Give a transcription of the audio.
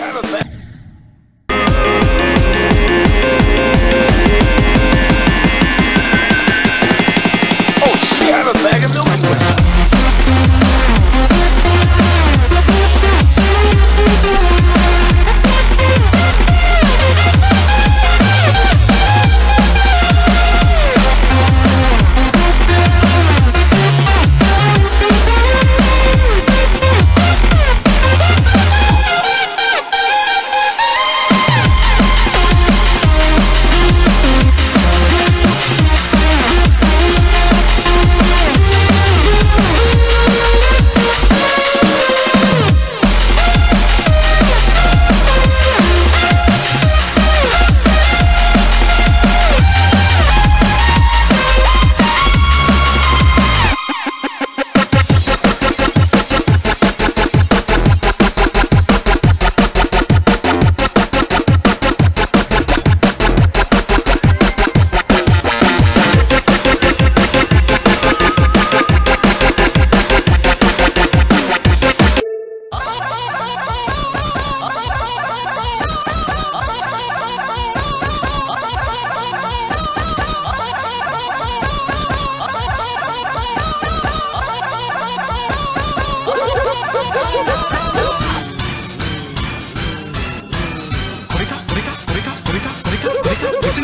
kind a thing.